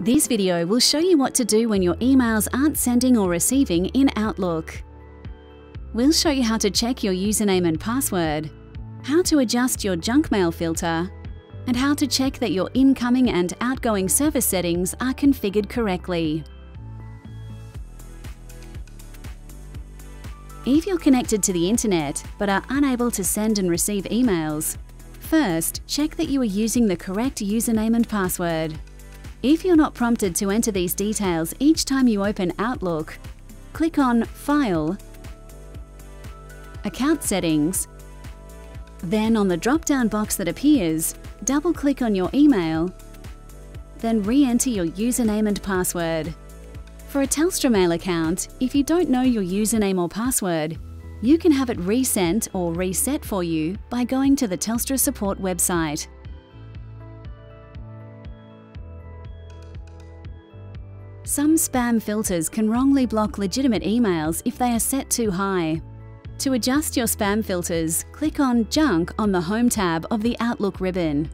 This video will show you what to do when your emails aren't sending or receiving in Outlook. We'll show you how to check your username and password, how to adjust your junk mail filter, and how to check that your incoming and outgoing service settings are configured correctly. If you're connected to the internet but are unable to send and receive emails, first check that you are using the correct username and password. If you're not prompted to enter these details each time you open Outlook, click on File, Account Settings, then on the drop-down box that appears, double-click on your email, then re-enter your username and password. For a Telstra Mail account, if you don't know your username or password, you can have it resent or reset for you by going to the Telstra support website. Some spam filters can wrongly block legitimate emails if they are set too high. To adjust your spam filters, click on Junk on the Home tab of the Outlook ribbon.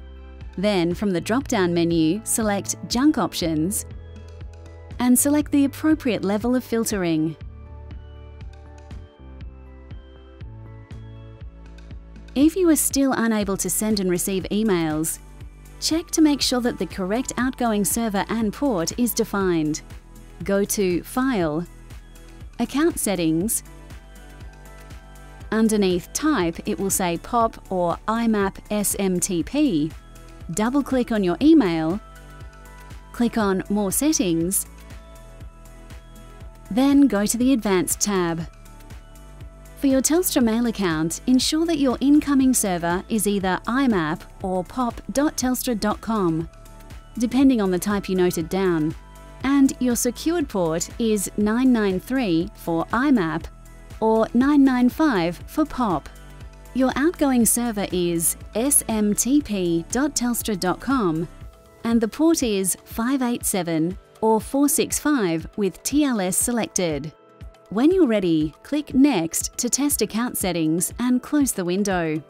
Then, from the drop-down menu, select Junk Options and select the appropriate level of filtering. If you are still unable to send and receive emails, Check to make sure that the correct outgoing server and port is defined. Go to File, Account Settings. Underneath Type, it will say POP or IMAP SMTP. Double-click on your email, click on More Settings, then go to the Advanced tab. For your Telstra Mail account, ensure that your incoming server is either IMAP or pop.telstra.com, depending on the type you noted down, and your secured port is 993 for IMAP or 995 for POP. Your outgoing server is smtp.telstra.com and the port is 587 or 465 with TLS selected. When you're ready, click Next to test account settings and close the window.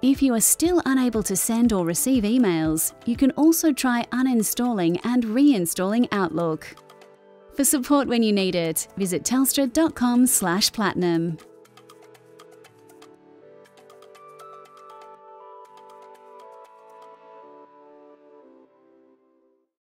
If you are still unable to send or receive emails, you can also try uninstalling and reinstalling Outlook. For support when you need it, visit telstra.com/platinum.